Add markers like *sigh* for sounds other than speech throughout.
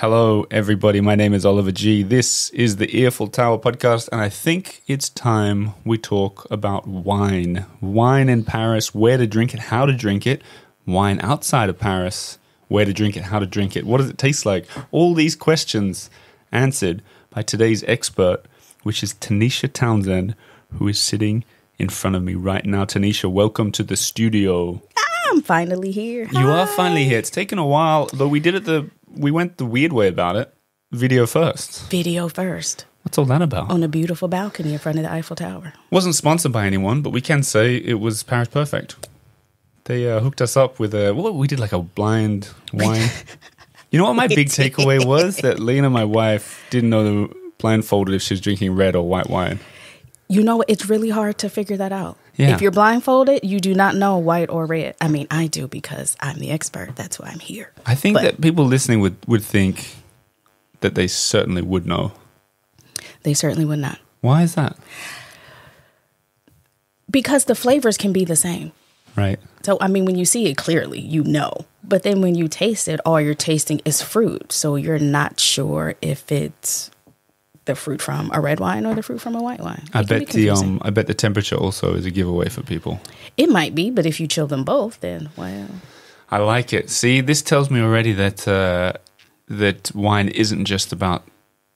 Hello, everybody. My name is Oliver Gee. This is the Earful Tower podcast, and I think it's time we talk about wine. Wine in Paris, where to drink it, how to drink it. Wine outside of Paris, where to drink it, how to drink it. What does it taste like? All these questions answered by today's expert, which is Tanisha Townsend, who is sitting in front of me right now. Tanisha, welcome to the studio. Ah, I'm finally here. You are finally here. It's taken a while, though we did it the we went the weird way about it. Video first. Video first What's all that about? on a beautiful balcony in front of the Eiffel Tower. Wasn't sponsored by anyone, but we can say it was Paris Perfect. They uh, hooked us up with a what we did like a blind wine. *laughs* you know what my big takeaway was that Lena, my wife, didn't know the blindfolded if she was drinking red or white wine. You know, it's really hard to figure that out. Yeah. If you're blindfolded, you do not know white or red. I mean, I do because I'm the expert. That's why I'm here. I think But- that people listening would would think that they certainly would know. They certainly would not. Why is that? Because the flavors can be the same. Right. So, I mean, when you see it clearly, you know. But then when you taste it, all you're tasting is fruit. So you're not sure if it's the fruit from a red wine or the fruit from a white wine. I It be bet the um I bet the temperature also is a giveaway for people. It might be, but if you chill them both, then well, I like it. See, this tells me already that uh, that wine isn't just about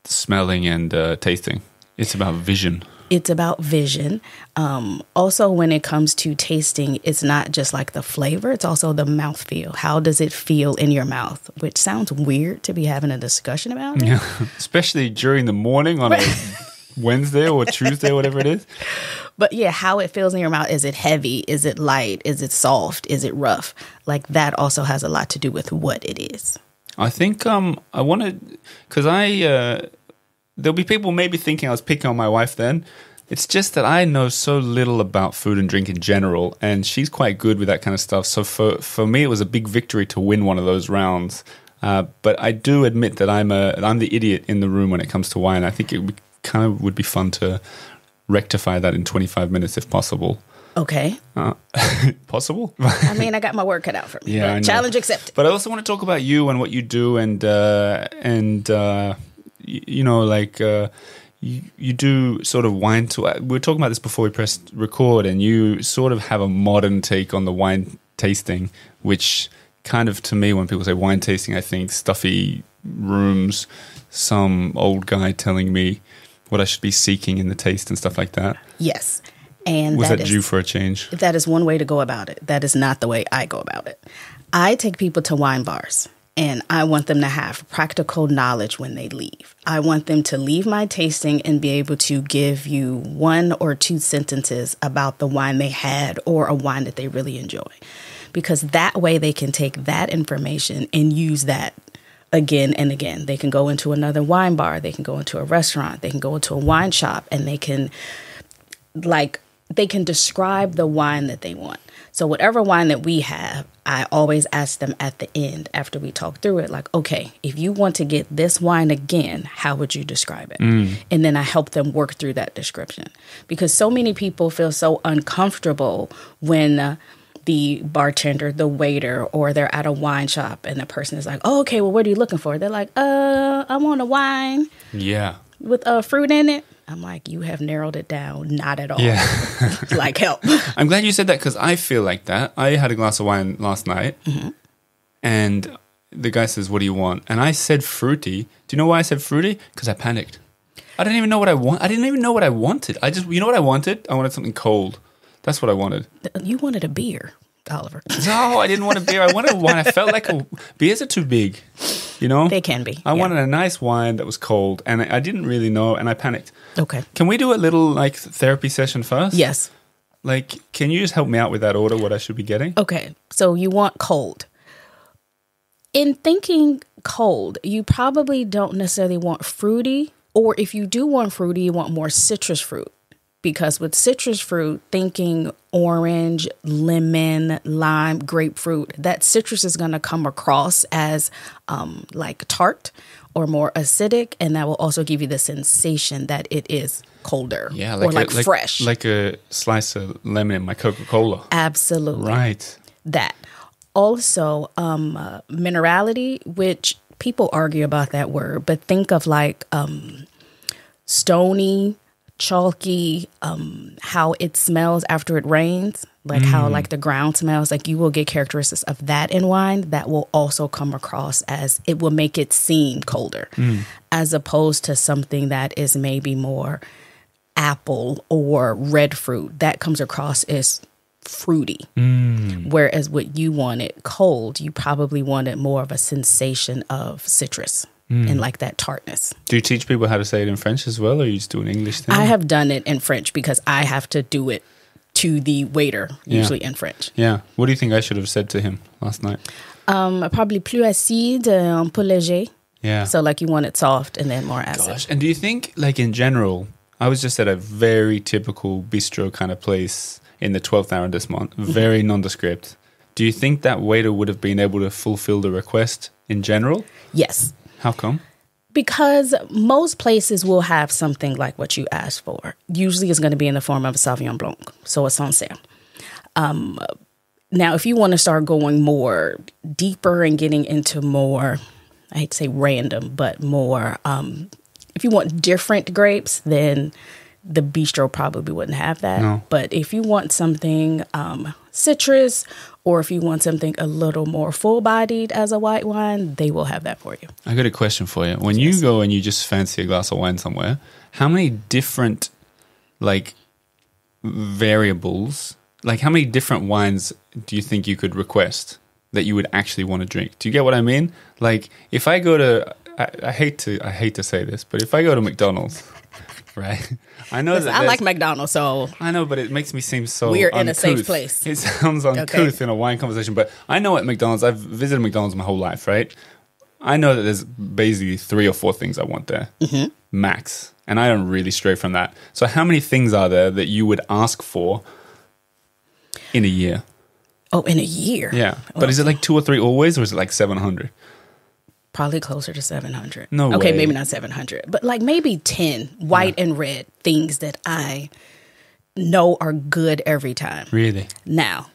smelling and uh, tasting. It's about vision. it's about vision. Um, also, when it comes to tasting, it's not just like the flavor; it's also the mouthfeel. How does it feel in your mouth? Which sounds weird to be having a discussion about. It. Yeah, *laughs* especially during the morning on a *laughs* Wednesday or Tuesday, whatever it is. But yeah, how it feels in your mouth. Is it heavy? Is it light? Is it soft? Is it rough? Like that also has a lot to do with what it is. I think um I want to because I uh, there'll be people maybe thinking I was picking on my wife then. It's just that I know so little about food and drink in general, and she's quite good with that kind of stuff. So for for me, it was a big victory to win one of those rounds. Uh, but I do admit that I'm a I'm the idiot in the room when it comes to wine. I think it would, kind of would be fun to rectify that in 25 minutes if possible. Okay. *laughs* Possible? I mean, I got my work cut out for me. Yeah, challenge accepted. But I also want to talk about you and what you do, and uh, and uh, you know, like uh, you, you do sort of wine. To we were talking about this before we pressed record, and you sort of have a modern take on the wine tasting, which kind of to me, when people say wine tasting, I think stuffy rooms, some old guy telling me what I should be seeking in the taste and stuff like that. Yes. And Was that, is- due for a change? That is one way to go about it. That is not the way I go about it. I take people to wine bars and I want them to have practical knowledge when they leave. I want them to leave my tasting and be able to give you one or two sentences about the wine they had or a wine that they really enjoy. Because that way they can take that information and use that again and again. They can go into another wine bar, they can go into a restaurant, they can go into a wine shop and they can like they can describe the wine that they want. So whatever wine that we have, I always ask them at the end after we talk through it like, "Okay, if you want to get this wine again, how would you describe it?" And then I help them work through that description. Because so many people feel so uncomfortable when uh, the bartender, the waiter, or they're at a wine shop and the person is like, "Oh, okay, well, what are you looking for?" They're like, "Uh, I want a wine Yeah. with uh, fruit in it." I'm like, "You have narrowed it down, not at all." Yeah. *laughs* like help. *laughs* I'm glad you said that because I feel like that. I had a glass of wine last night, mm-hmm. and the guy says, "What do you want?" And I said fruity. Do you know why I said fruity? Because I panicked. I didn't even know what I want. I didn't even know what I wanted. I just, you know what I wanted? I wanted something cold. That's what I wanted. you wanted a beer, Oliver. No, I didn't want a beer. I wanted wine. I felt like a beers are too big. You know, They can be. I yeah. wanted a nice wine that was cold, and I I didn't really know, and I panicked. Okay. Can we do a little like therapy session first? Yes. Like, can you just help me out with that order? What I should be getting? Okay. So you want cold. In thinking cold, you probably don't necessarily want fruity, or if you do want fruity, you want more citrus fruit. Because with citrus fruit, thinking orange, lemon, lime, grapefruit, that citrus is going to come across as um, like tart or more acidic, and that will also give you the sensation that it is colder Yeah, or like, a, like fresh. like a slice of lemon in my Coca Cola. Absolutely Right. that. Also, um, uh, minerality, which people argue about that word, but think of like um, stony, chalky, um, how it smells after it rains, like how mm. like the ground smells. Like you will get characteristics of that in wine that will also come across as it will make it seem colder, mm. as opposed to something that is maybe more apple or red fruit that comes across as fruity. Mm. Whereas what you wanted cold, you probably wanted more of a sensation of citrus and like that tartness. Do you teach people how to say it in French as well, or you just do an English thing? I have done it in French because I have to do it to the waiter, usually in French. yeah. What do you think I should have said to him last night? Um, probably plus acide, un peu léger. Yeah. So like you want it soft and then more acid. Gosh. And do you think, like in general, I was just at a very typical bistro kind of place in the 12th arrondissement, very nondescript. Do you think that waiter would have been able to fulfill the request in general? Yes. How come? Because most places will have something like what you asked for. Usually it's going to be in the form of a Sauvignon Blanc. So it's on sale. Um, now, if you want to start going more deeper and getting into more, I hate to say random, but more, um, if you want different grapes, then the bistro probably wouldn't have that. No. But if you want something um, citrus or if you want something a little more full bodied as a white wine, they will have that for you. I got a question for you. When you go and you just fancy a glass of wine somewhere, how many different like variables, like how many different wines do you think you could request that you would actually want to drink? Do you get what I mean? Like if I go to I, I hate to I hate to say this, but if I go to McDonald's, *laughs* right? I know Listen, that I like McDonald's, so I know, but it makes me seem so. We are in a safe place. It sounds uncouth in a wine conversation, but I know at McDonald's. I've visited McDonald's my whole life, right? I know that there's basically three or four things I want there, Mm-hmm. max, and I don't really stray from that. So, how many things are there that you would ask for in a year? oh, in a year, Yeah, but is it like two or three always, or is it like seven hundred? Probably closer to seven hundred. No okay, way. maybe not seven hundred, but like maybe ten white and red things that I know are good every time. Really? Now,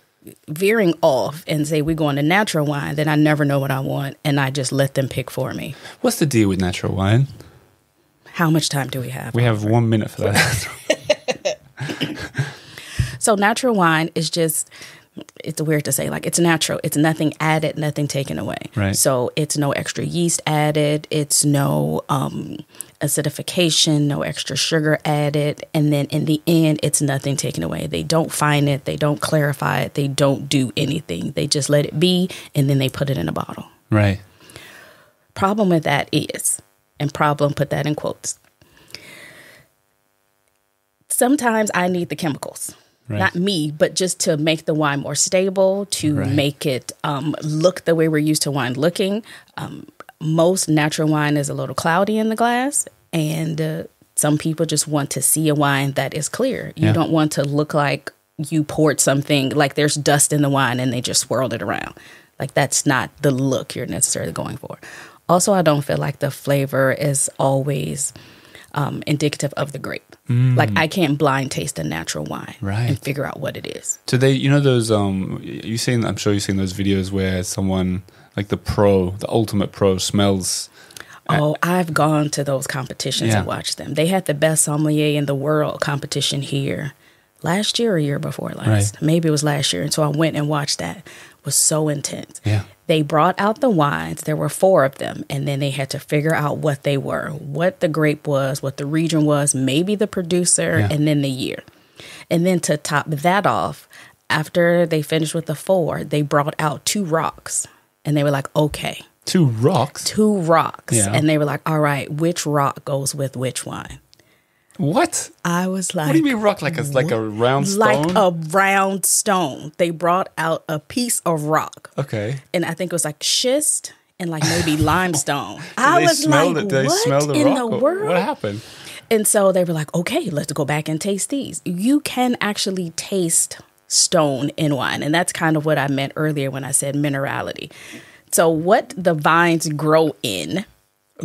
veering off and say we're going to natural wine, then I never know what I want, and I just let them pick for me. What's the deal with natural wine? How much time do we have? We have one minute for that. *laughs* So natural wine is just it's weird to say like it's natural. It's nothing added, nothing taken away. Right. So it's no extra yeast added, it's no um acidification, no extra sugar added, and then in the end it's nothing taken away. They don't find it, they don't clarify it, they don't do anything. They just let it be and then they put it in a bottle. right. Problem with that is, and problem put that in quotes. Sometimes I need the chemicals. Right. Not me, but just to make the wine more stable, to Right. make it um, look the way we're used to wine looking. Um, most natural wine is a little cloudy in the glass, and uh, some people just want to see a wine that is clear. You Yeah. don't want to look like you poured something, like there's dust in the wine and they just swirled it around. Like that's not the look you're necessarily going for. Also, I don't feel like the flavor is always um, indicative of the grape. Like I can't blind taste a natural wine Right. and figure out what it is. So they, you know, those um, you seen? I'm sure you've seen those videos where someone like the pro, the ultimate pro, smells. Oh, I've gone to those competitions Yeah. and watched them. They had the best sommelier in the world competition here last year or year before last. Right. Maybe it was last year. And so I went and watched that. Was so intense. Yeah. They brought out the wines. There were four of them, and then they had to figure out what they were, what the grape was, what the region was, maybe the producer, Yeah. and then the year. And then to top that off, after they finished with the four, they brought out two rocks. And they were like, okay, Two rocks. two rocks. Yeah. And they were like, all right, which rock goes with which wine? What? I was like, What do you mean rock? Like a like a round stone? like a round stone. They brought out a piece of rock. okay. And I think it was like schist and like maybe *laughs* limestone. I was like, it? What the in the world? What happened? And so they were like, okay, let's go back and taste these. You can actually taste stone in wine. And that's kind of what I meant earlier when I said minerality. So, what the vines grow in,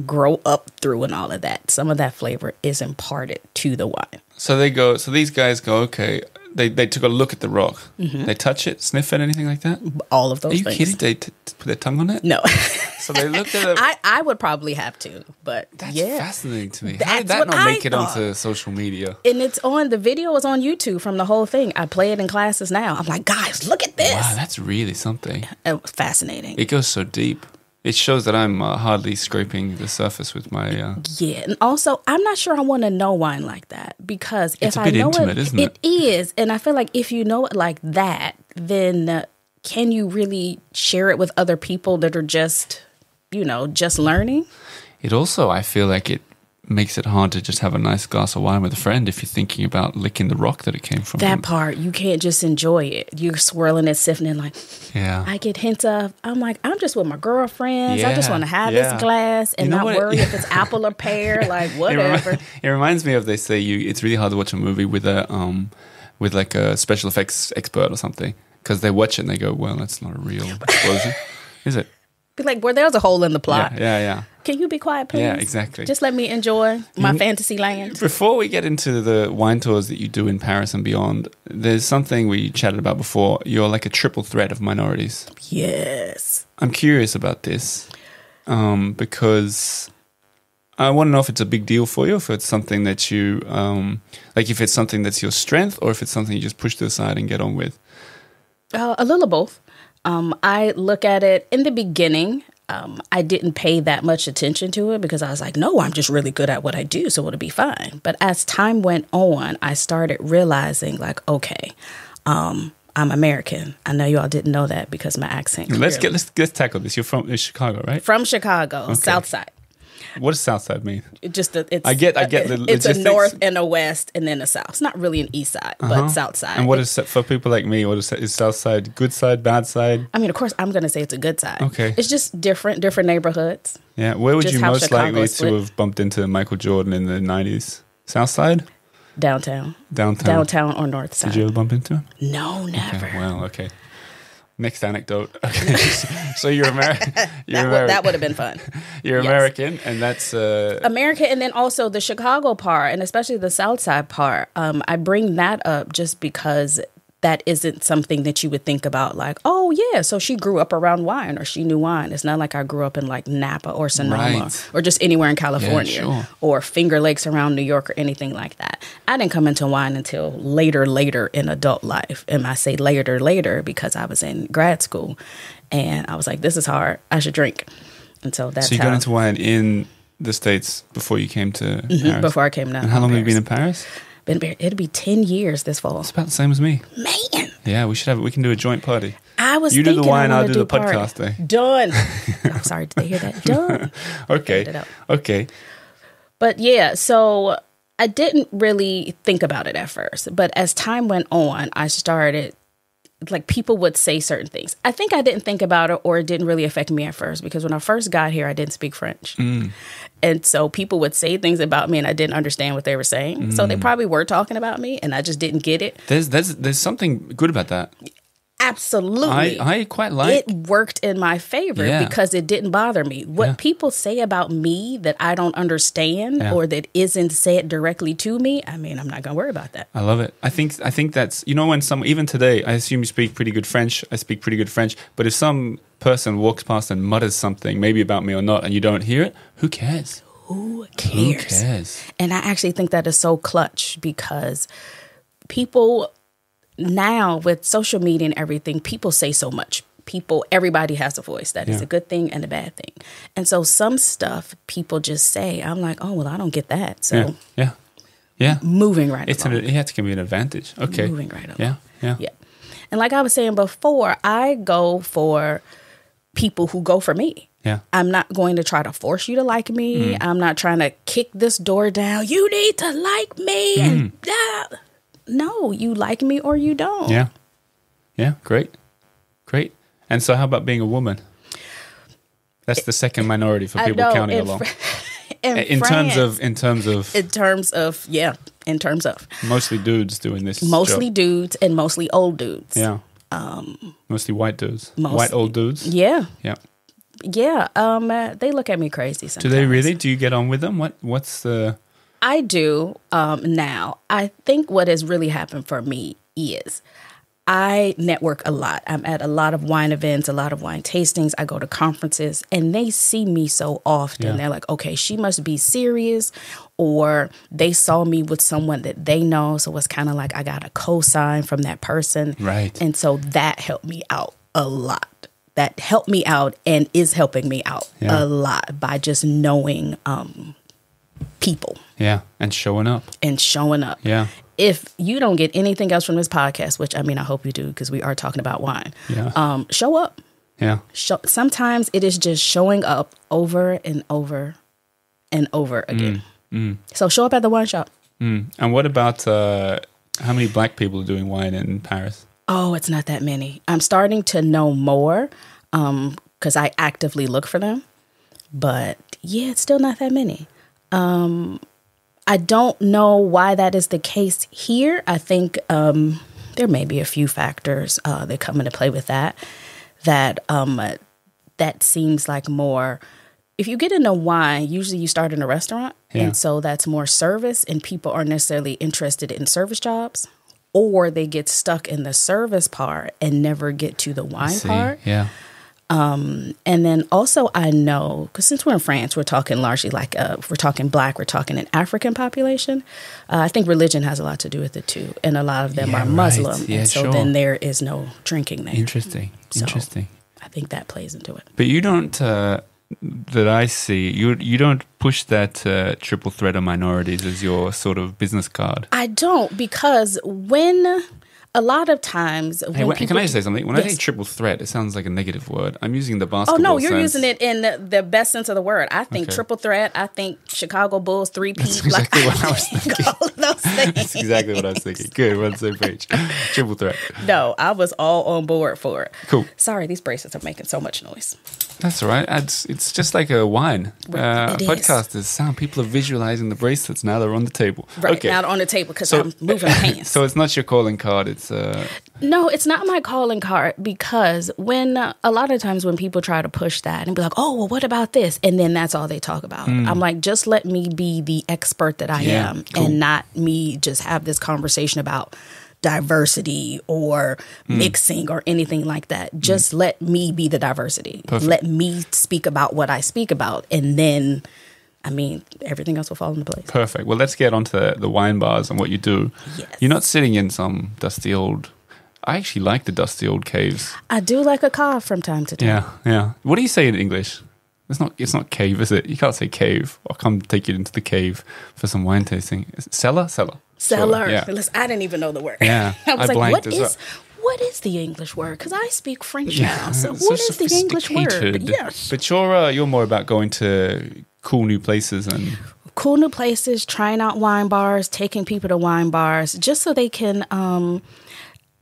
grow up through, and all of that, some of that flavor is imparted to the wine. So they go. So these guys go. Okay, They they took a look at the rock. Mm-hmm. They touch it, sniff it, anything like that. All of those Are you things. kidding? They t- put their tongue on it. No. *laughs* *laughs* So they looked at it. I, I would probably have to, but That's yeah. fascinating to me. How did that not I make it thought. onto social media? And it's on the video is on YouTube from the whole thing. I play it in classes now. I'm like, guys, look at this. Wow, that's really something. It was fascinating. It goes so deep. It shows that I'm uh, hardly scraping the surface with my. Uh, Yeah, and also I'm not sure I want to know wine like that because if I know intimate, it, isn't it is, and I feel like if you know it like that, then uh, can you really share it with other people that are just, you know, just learning? it also, I feel like it makes it hard to just have a nice glass of wine with a friend if you're thinking about licking the rock that it came from. That part you can't just enjoy it. You're swirling it, sipping it like. yeah. I get hints of. I'm like, I'm just with my girlfriends. I just want to have yeah. this glass and You know not what? worry if *laughs* it's apple or pear. Like It, remi- whatever. it reminds me of they say you. It's really hard to watch a movie with a um, with like a special effects expert or something because they watch it and they go, "Well, that's not a real explosion, *laughs* is it?" Be like, well, there's a hole in the plot. Yeah, yeah, yeah. Can you be quiet, please? Yeah, exactly. Just let me enjoy my fantasy land. Before we get into the wine tours that you do in Paris and beyond, there's something we chatted about before. You're like a triple threat of minorities. Yes. I'm curious about this um, because I want to know if it's a big deal for you, if it's something that you um, like, if it's something that's your strength, or if it's something you just push to the side and get on with. Uh, a little of both. Um, I look at it in the beginning. Um, I didn't pay that much attention to it because I was like, no, I'm just really good at what I do, so it'll be fine. But as time went on, I started realizing, like, okay, um, I'm American. I know you all didn't know that because my accent. Let's clearly- get let's let's tackle this. You're from Chicago, right? from Chicago, South Side. What does south side mean? It just a, it's I get- I get the it's a north and a west and then a south. It's not really an east side, but south side. Uh-huh. And what is for people like me? What is is Southside good side, bad side? I mean, of course, I'm going to say it's a good side. Okay. It's just different, different neighborhoods. Yeah, where would Just you most Chicago likely is to have bumped into Michael Jordan in the '90s? South Side, Downtown, downtown. downtown or north side. Did you ever bump into him? No, never. Okay, well, okay. Next anecdote. *laughs* Okay, *laughs* so you're American. *laughs* That, would, American. that would have been fun. You're yes. American, and that's uh, America, and then also the Chicago part, and especially the South Side part. Um, I bring that up just because that isn't something that you would think about, like, oh yeah, so she grew up around wine or she knew wine. It's not like I grew up in like Napa or Sonoma Right. or just anywhere in California sure. or Finger Lakes around New York or anything like that. I didn't come into wine until later, later in adult life, and I say later, later because I was in grad school, and I was like, this is hard. I should drink, and so that's so you got into wine in the states before you came to mm-hmm. Paris. before I came down. and how long have you been in Paris? Been it'll be ten years this fall. It's about the same as me. Man, Yeah, we should have. We can do a joint party. I was. You do the wine, I'll wanna do the party. podcast, eh? Done. *laughs* I'm sorry. Did they hear that? Done. *laughs* Okay. Okay. But yeah, so I didn't really think about it at first. But as time went on, I started like people would say certain things. I think I didn't think about it or it didn't really affect me at first because when I first got here, I didn't speak French. Mm. And so people would say things about me and I didn't understand what they were saying. So they mm. probably were talking about me and I just didn't get it. There's there's there's something good about that. Absolutely. I I quite like. it worked in my favor Yeah. because it didn't bother me. What Yeah. people say about me that I don't understand Yeah. or that isn't said directly to me, I mean, I'm not going to worry about that. I love it. I think I think that's you know when some even today I assume you speak pretty good French. I speak pretty good French, but if some person walks past and mutters something, maybe about me or not, and you don't hear it, who cares? Who cares? Who cares? cares? And I actually think that is so clutch because people now with social media and everything, people say so much. People, everybody has a voice. That is Yeah. a good thing and a bad thing. And so some stuff people just say, I'm like, oh, well, I don't get that. So Yeah, yeah, yeah. moving right It's an along. it can be an advantage. Okay. moving right along. Yeah, yeah, Yeah. And like I was saying before, I go for people who go for me. yeah. I'm not going to try to force you to like me. Mm. I'm not trying to kick this door down. You need to like me. Mm. And blah. No, you like me or you don't. Yeah. Yeah, great. Great. And so how about being a woman? That's the second minority for people know, counting in along. *laughs* In, In terms of in terms of in terms of yeah, in terms of mostly dudes doing this. mostly job. dudes and mostly old dudes. Yeah. Um mostly white dudes. most- white old dudes. Yeah. Yeah. Yeah. Um uh, they look at me crazy Do they really? Do you get on with them? What what's the I do um, now. I think what has really happened for me is I network a lot. I'm at a lot of wine events, a lot of wine tastings. I go to conferences and they see me so often. Yeah. They're like, okay, she must be serious. Or they saw me with someone that they know. So it's kind of like I got a cosign from that person. Right. And so that helped me out a lot. That helped me out and is helping me out Yeah. a lot by just knowing um, people Yeah. And showing up. and showing up Yeah. if you don't get anything else from this podcast, which I mean, I hope you do because we are talking about wine, Yeah. um, show up. Yeah. Show, sometimes it is just showing up over and over and over again. So show up at the wine shop. Mm. And what about uh, how many black people are doing wine in Paris? Oh, it's not that many. I'm starting to know more because I actively look for them. But yeah, it's still not that many. Um, I don't know why that is the case here. I think um, there may be a few factors uh, that come into play with that. That um, that seems like more. If you get into wine, usually you start in a restaurant, Yeah. and so that's more service, and people aren't necessarily interested in service jobs, or they get stuck in the service part and never get to the wine part. Yeah. And then also, I know because since we're in France, we're talking largely like uh, we're talking black, we're talking an African population. Uh, I think religion has a lot to do with it too, and a lot of them Yeah, are right. Muslim, Yeah, and so sure. then there is no drinking there. Interesting. So- Interesting. I think that plays into it. But you don't, uh, that I see, you you don't push that uh, triple threat of minorities as your sort of business card. I don't because when a lot of times when Hey, people can I just say something? When I say triple threat, it sounds like a negative word. I'm using the basketball. Oh no, you're sense. using it in the, the best sense of the word. I think Okay. triple threat. I think Chicago Bulls three. That's exactly what I was *laughs* thinking. All those *laughs* things. That's exactly what I was thinking. Good, we're on the same page. Triple threat. No, I was all on board for it. Cool. Sorry, these bracelets are making so much noise. That's all right. It's, it's just like a wine. Uh, It is. podcasters sound. People are visualizing the bracelets now. They're on the table. Right Okay. now on the table because So- I'm moving *laughs* hands. So it's not your calling card. It's uh, no, it's not my calling card because when uh, a lot of times when people try to push that and be like, "Oh, well, what about this?" and then that's all they talk about. I'm like, just let me be the expert that I. Yeah, am, cool. and not me just have this conversation about diversity or Hmm. mixing or anything like that. Just let me be the diversity. Perfect. Let me speak about what I speak about, and then. I mean, everything else will fall into place. perfect. Well, let's get on to the wine bars and what you do. Yes. You're not sitting in some dusty old. I actually like the dusty old caves. I do like a cough from time to time. Yeah, yeah. What do you say in English? It's not. It's not cave, is it? You can't say cave. I'll come take you into the cave for some wine tasting. Cellar, cellar, Cellar. Yeah. I didn't even know the word. Yeah, *laughs* I was I like, what is what is the English word? Because I speak French Yeah, now. So *laughs* so what is the English word? Yes. But you're uh, you're more about going to cool new places and Cool new places, trying out wine bars, taking people to wine bars, just so they can um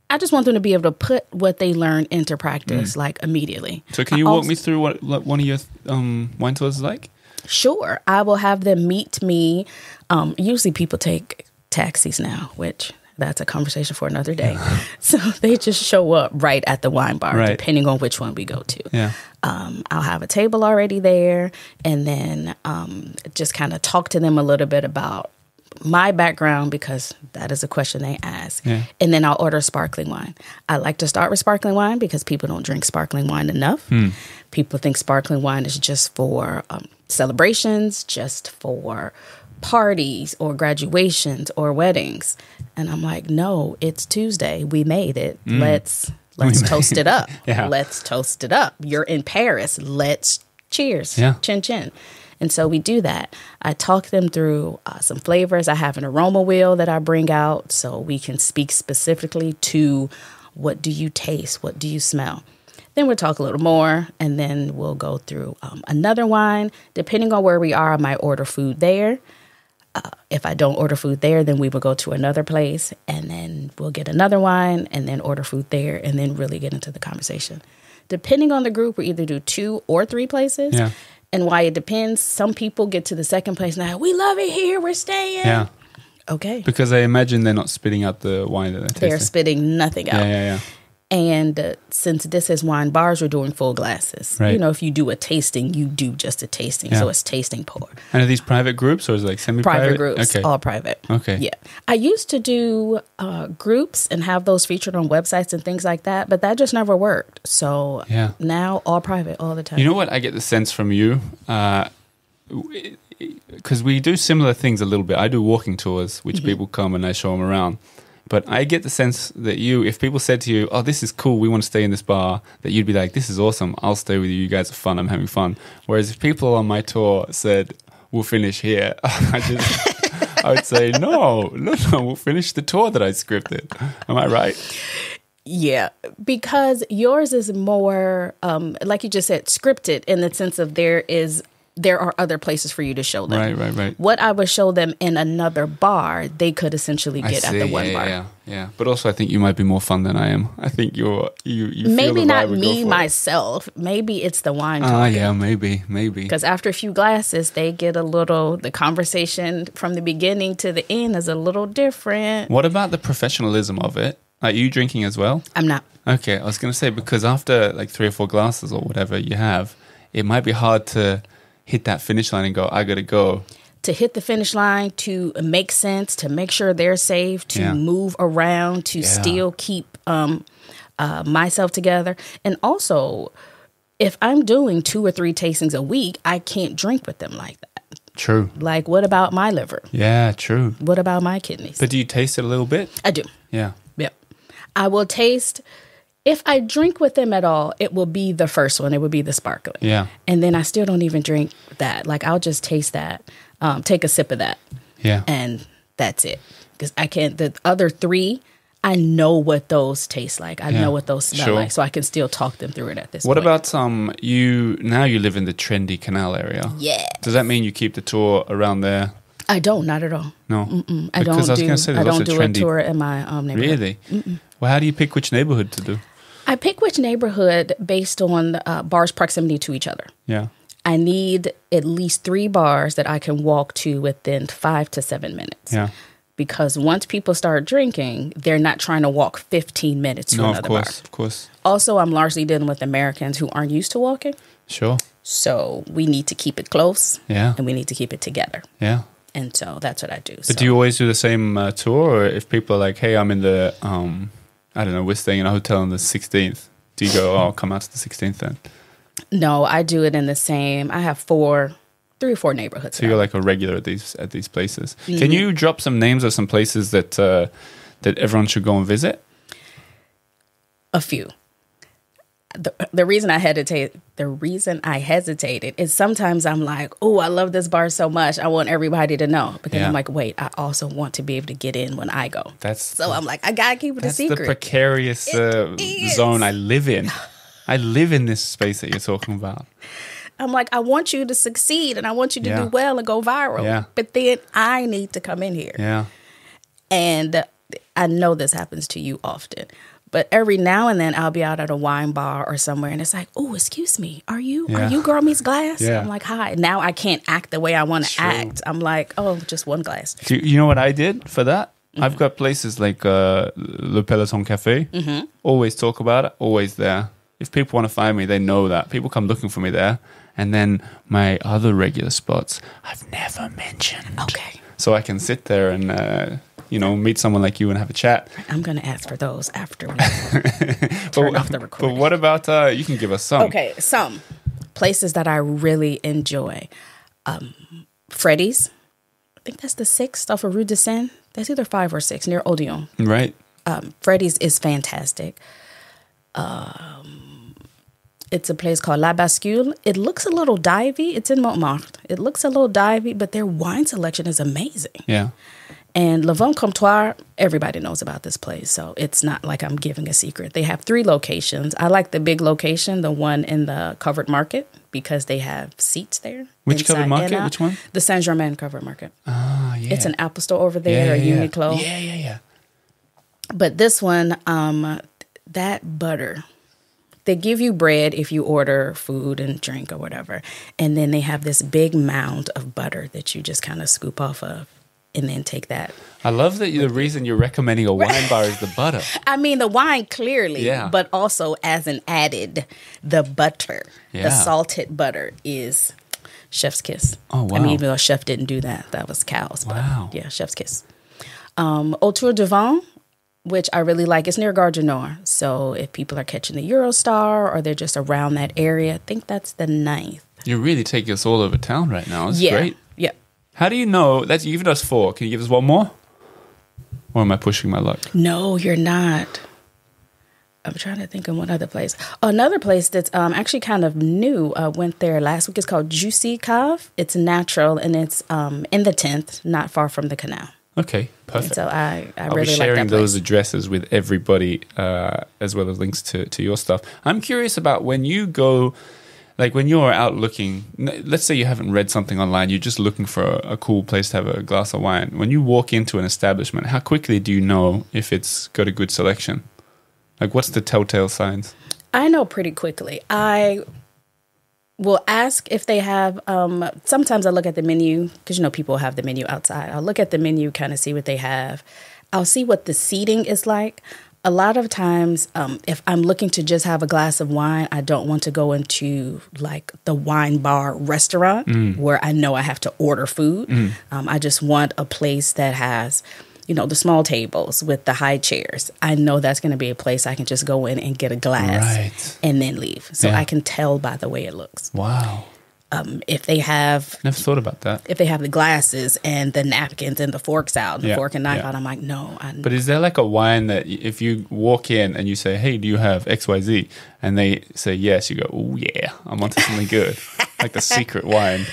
I just want them to be able to put what they learn into practice like immediately. Mm. So can you walk also- me through what one of your um, wine tours is like? Sure. I will have them meet me. Um, usually people take taxis now, which that's a conversation for another day. *laughs* so they just show up right at the wine bar, Right. depending on which one we go to. Yeah. Um, I'll have a table already there and then um, just kind of talk to them a little bit about my background because that is a question they ask. Yeah. And then I'll order sparkling wine. I like to start with sparkling wine because people don't drink sparkling wine enough. People think sparkling wine is just for um, celebrations, just for parties or graduations or weddings. And I'm like, no, it's Tuesday. We made it. Let's let's toast it up. *laughs* Yeah. Let's toast it up. You're in Paris. Let's cheers. Yeah. Chin chin. And so we do that. I talk them through uh, some flavors. I have an aroma wheel that I bring out so we can speak specifically to what do you taste? What do you smell? Then we'll talk a little more and then we'll go through um, another wine. Depending on where we are, I might order food there. Uh, if I don't order food there, then we will go to another place and then we'll get another wine and then order food there and then really get into the conversation. Depending on the group, we either do two or three places. Yeah. And why it depends, some people get to the second place now, we love it here, we're staying. Yeah. Okay. Because I imagine they're not spitting out the wine that they're tasting. They're spitting nothing out. yeah, yeah, yeah. And uh, since this is wine bars, we're doing full glasses. Right. You know, if you do a tasting, you do just a tasting. So it's tasting pour. And are these private groups or is it like semi-private? Groups, Okay. all private. Okay. Yeah. I used to do uh, groups and have those featured on websites and things like that, but that just never worked. So Yeah. now all private all the time. You know what? I get the sense from you, because we do similar things a little bit. I do walking tours, which Mm-hmm. people come and I show them around. But I get the sense that you, if people said to you, "Oh, this is cool, we want to stay in this bar," that you'd be like, "This is awesome, I'll stay with you. You guys are fun. I'm having fun." Whereas if people on my tour said, "We'll finish here," *laughs* I just, I would say, "No, no, no, we'll finish the tour that I scripted." Am I right? Yeah, because yours is more, um, like you just said, scripted in the sense of there is there are other places for you to show them. Right, right, right. What I would show them in another bar, they could essentially get at the one yeah, bar. Yeah, yeah, but also I think you might be more fun than I am. I think you're you. you feel Maybe not vibe and go me for it. myself. Maybe it's the wine. Ah, yeah, maybe, maybe. Because after a few glasses, they get a little. The conversation from the beginning to the end is a little different. What about the professionalism of it? Are you drinking as well? I'm not. Okay, I was going to say because after like three or four glasses or whatever you have, it might be hard to hit that finish line and go, I got to go. to hit the finish line, to make sense, to make sure they're safe, to Yeah. move around, to Yeah. still keep um, uh, myself together. And also, if I'm doing two or three tastings a week, I can't drink with them like that. True. Like, what about my liver? Yeah, true. What about my kidneys? But do you taste it a little bit? I do. Yeah. Yep. I will taste. If I drink with them at all, it will be the first one. It would be the sparkling. Yeah. And then I still don't even drink that. Like I'll just taste that, um, take a sip of that, Yeah. and that's it. Because I can't. The other three, I know what those taste like. I Yeah, know what those smell sure. like, so I can still talk them through it at this. Point. What point. about um you now you live in the trendy canal area? Yeah. Does that mean you keep the tour around there? I don't. Not at all. No. Mm, I Because don't I was do. gonna say I don't do trendy- a tour in my um, neighborhood. Really? Well, how do you pick which neighborhood to do? I pick which neighborhood based on uh, bars' proximity to each other. Yeah. I need at least three bars that I can walk to within five to seven minutes. Yeah. Because once people start drinking, they're not trying to walk 15 minutes to No, of another course, bar. of course. Also, I'm largely dealing with Americans who aren't used to walking. Sure. So we need to keep it close Yeah. and we need to keep it together. Yeah. And so that's what I do. But so. do you always do the same uh, tour, or if people are like, "Hey, I'm in the, um, I don't know, we're staying in a hotel on the 16th," do you go, "Oh, I'll come out to the 16th then"? no, I do it in the same. I have four, three or four neighborhoods. So you're like a regular at these at these places. Mm-hmm. Can you drop some names of some places that uh, that everyone should go and visit? a few. The, the reason I hesitate, the reason I hesitated is sometimes I'm like, oh, I love this bar so much, I want everybody to know. But then Yeah. I'm like, wait, I also want to be able to get in when I go. That's So I'm like, I gotta keep it a that's the secret. precarious uh, zone I live in. *laughs* I live in this space that you're talking about. I'm like, I want you to succeed and I want you to Yeah. do well and go viral. Yeah. But then I need to come in here. Yeah. And I know this happens to you often. But every now and then I'll be out at a wine bar or somewhere and it's like, oh, excuse me, are you Yeah. are you Girl Meets Glass? Yeah. I'm like, hi. Now I can't act the way I want to act. I'm like, oh, just one glass. Do you, you know what I did for that? Mm-hmm. I've got places like uh, Le Peloton Cafe. Mm-hmm. Always talk about it. Always there. If people want to find me, they know that. People come looking for me there. And then my other regular spots, I've never mentioned. Okay. So I can sit there and uh, you know meet someone like you and have a chat. I'm gonna ask for those after we *laughs* turn off the recording. But what about uh, you can give us some? Okay, some places that I really enjoy. Um, Freddy's. I think that's the sixth off of Rue de Seine. That's either five or six near Odeon. Right. um, Freddy's is fantastic. Um, it's a place called La Bascule. It looks a little divey. It's in Montmartre. It looks a little divey, but their wine selection is amazing. Yeah. And Le Vin Comptoir, everybody knows about this place, so it's not like I'm giving a secret. They have three locations. I like the big location, the one in the covered market, because they have seats there. Which covered market? Which one? The Saint Germain covered market. Ah, yeah. It's an Apple store over there, yeah, a yeah, Uniqlo. Yeah, yeah, yeah. But this one, um, that butter, they give you bread if you order food and drink or whatever. And then they have this big mound of butter that you just kind of scoop off of. And then take that. I love that the reason you're recommending a wine bar is the butter. *laughs* I mean, the wine clearly, Yeah. but also as an added, the butter, Yeah. the salted butter is chef's kiss. Oh, wow. I mean, even though chef didn't do that, that was cows. but Wow. yeah, chef's kiss. Um, Autour de Vin, which I really like, is near Gare du Nord. So if people are catching the Eurostar or they're just around that area, I think that's the ninth. You really take us all over town right now. It's yeah. great. How do you know? That's you've given us four. Can you give us one more? Or am I pushing my luck? No, you're not. I'm trying to think of one other place. Another place that's um, actually kind of new. Uh, went there last week. It's called Juicy Cave. It's natural and it's um, in the 10th, not far from the canal. Okay, And perfect. so I, I I'll really be like sharing that place. those addresses with everybody, uh, as well as links to, to your stuff. I'm curious about when you go, like when you're out looking. Let's say you haven't read something online, you're just looking for a, a cool place to have a glass of wine. When you walk into an establishment, how quickly do you know if it's got a good selection? Like, what's the telltale signs? I know pretty quickly. I will ask if they have. Um, sometimes I look at the menu because you know people have the menu outside. I'll look at the menu, kind of see what they have. I'll see what the seating is like. A lot of times, um, if I'm looking to just have a glass of wine, I don't want to go into like the wine bar restaurant where I know I have to order food. Um, I just want a place that has you know, the small tables with the high chairs. I know that's going to be a place I can just go in and get a glass Right. and then leave. So Yeah. I can tell by the way it looks. Wow. Um, if they have Never thought about that. if they have the glasses and the napkins and the forks out, the Yeah, fork and knife yeah. out, I'm like, no. I, But is there like a wine that if you walk in and you say, "Hey, do you have X, Y, Z?" and they say yes, you go, "Oh yeah, I'm onto something good," *laughs* like the secret wine.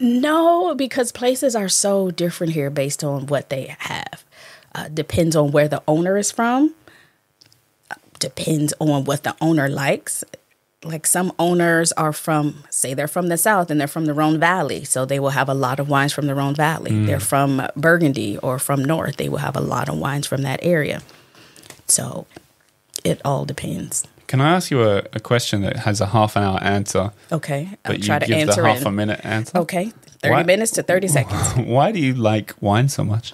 No, because places are so different here based on what they have. Uh, depends on where the owner is from. Uh, Depends on what the owner likes. Like some owners are from, say they're from the south and they're from the Rhone Valley, so they will have a lot of wines from the Rhone Valley. They're from Burgundy or from North, they will have a lot of wines from that area. So it all depends. Can I ask you a, a question that has a half an hour answer, Okay, I'll but try to answer the half a minute answer? Okay, thirty Why- minutes to thirty seconds. *laughs* Why do you like wine so much?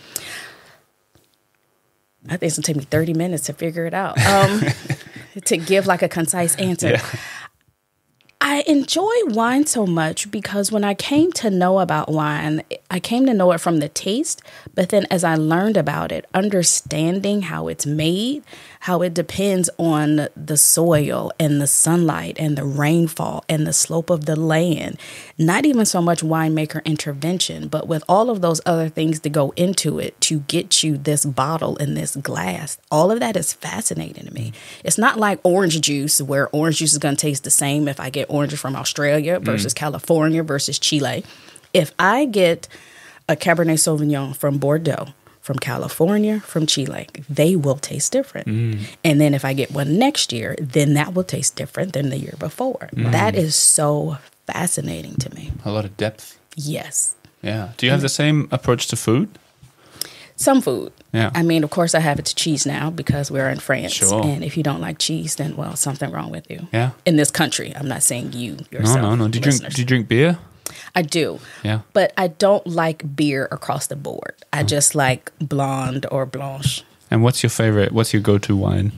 I think it's gonna take me 30 minutes to figure it out. Um, *laughs* to give like a concise answer. Yeah. I enjoy wine so much because when I came to know about wine, I came to know it from the taste, but then as I learned about it, understanding how it's made, how it depends on the soil and the sunlight and the rainfall and the slope of the land. Not even so much winemaker intervention, but with all of those other things to go into it to get you this bottle and this glass. All of that is fascinating to me. Mm-hmm. It's not like orange juice where orange juice is going to taste the same if I get oranges from Australia mm-hmm. versus California versus Chile. If I get a Cabernet Sauvignon from Bordeaux, from California, from Chile, they will taste different. Mm. And then if I get one next year, then that will taste different than the year before. Mm. That is so fascinating to me. A lot of depth. Yes. Yeah. Do you have the same approach to food? Some food. Yeah. I mean, of course, I have it to cheese now because we're in France. Sure. And if you don't like cheese, then, well, something wrong with you. Yeah. In this country. I'm not saying you No, yourself. no, no. Do you drink? Do you drink beer? I do. Yeah. But I don't like beer across the board. I mm. just like blonde or blanche. And what's your favorite? What's your go-to wine?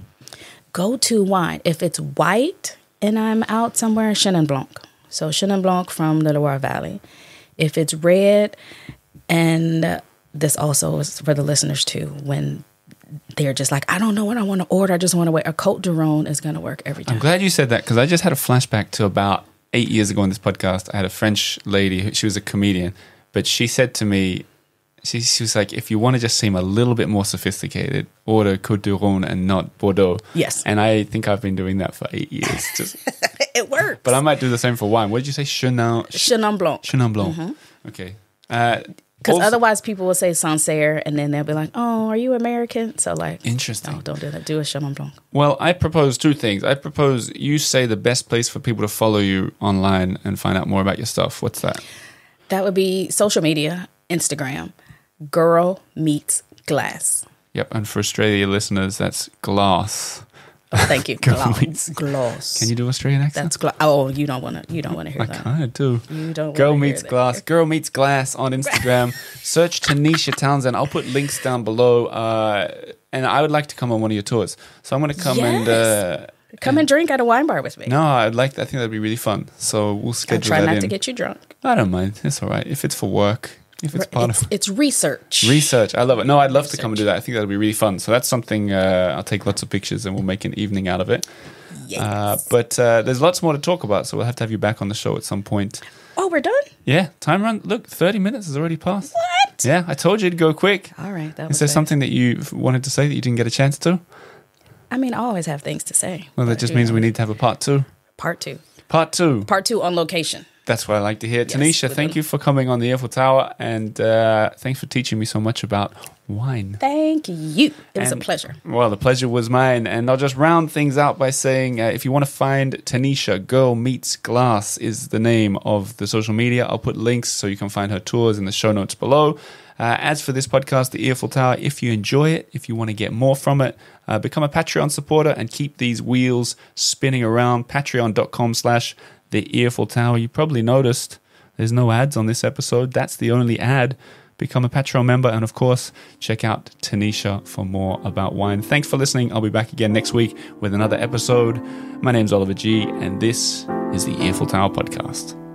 Go to wine. If it's white and I'm out somewhere, Chenin Blanc. So Chenin Blanc from the Loire Valley. If it's red, and this also is for the listeners too, when they're just like, I don't know what I want to order. I just want to wait. A Cote de Rhone is going to work every time. I'm glad you said that because I just had a flashback to about eight years ago in this podcast. I had a French lady, who- she was a comedian, but she said to me, she, she was like, if you want to just seem a little bit more sophisticated, order Côte du Rhône and not Bordeaux. Yes. And I think I've been doing that for eight years. *laughs* Just, it works. but I might do the same for wine. What did you say? Chenin, Chenin Blanc. Chenin Blanc. Okay. Uh, Because otherwise, people will say Sancerre, and then they'll be like, "Oh, are you American?" So like, Interesting. no, don't do that. Do a Chenin Blanc. Well, I propose two things. I propose you say the best place for people to follow you online and find out more about your stuff. What's that? That would be social media, Instagram, girl meets glass. Yep. And for Australia listeners, that's glass. Oh, thank you. *laughs* Meets- gloss. *laughs* Can you do Australian accent? That's gloss. Oh, you don't want to. You don't want to hear I that. kind of do. You don't. Girl meets glass. Girl meets glass on Instagram. *laughs* Search Tanisha Townsend. I'll put links down below. Uh, and I would like to come on one of your tours. So I'm going to come and. Uh, Come and drink at a wine bar with me. no, I'd like. I think that'd be really fun. So we'll schedule. I'll try not in. to get you drunk. I don't mind. It's all right if it's for work. If it's part It's, of it's research. research, I love it. No, I'd love to come and do that. I think that'd be really fun. So that's something. Uh, I'll take lots of pictures and we'll make an evening out of it. Yes. Uh, but uh, there's lots more to talk about, so we'll have to have you back on the show at some point. oh, we're done. Yeah, time run. Look, 30 minutes has already passed. What? Yeah, I told you it'd go quick. All right. That Is there something that you wanted to say that you didn't get a chance to? I mean, I always have things to say. Well, that just means we need to have a part two. part two. Part two. Part two on location. That's what I like to hear. Tanisha, with thank them. you for coming on the Earful Tower, and uh, thanks for teaching me so much about wine. Thank you. It was And- a pleasure. Well, the pleasure was mine. And I'll just round things out by saying uh, if you want to find Tanisha, Girl Meets Glass is the name of the social media. I'll put links so you can find her tours in the show notes below. Uh, as for this podcast, The Earful Tower, if you enjoy it, if you want to get more from it, uh, become a Patreon supporter and keep these wheels spinning around. Patreon.com slash The Earful Tower. You probably noticed there's no ads on this episode. That's the only ad become a Patreon member, and of course, check out Tanisha for more about wine. Thanks for listening. I'll be back again next week with another episode. My name's Oliver Gee, and this is the Earful Tower Podcast.